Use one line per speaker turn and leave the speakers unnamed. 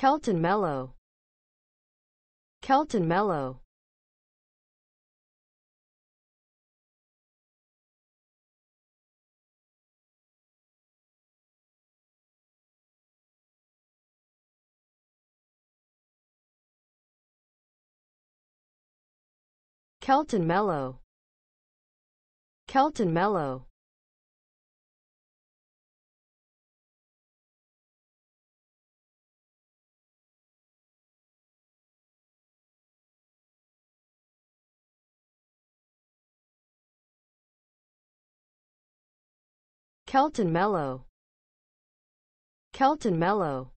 Kelton Mellow Kelton Mellow Kelton Mellow Kelton Mellow Kelton Mellow Kelton Mellow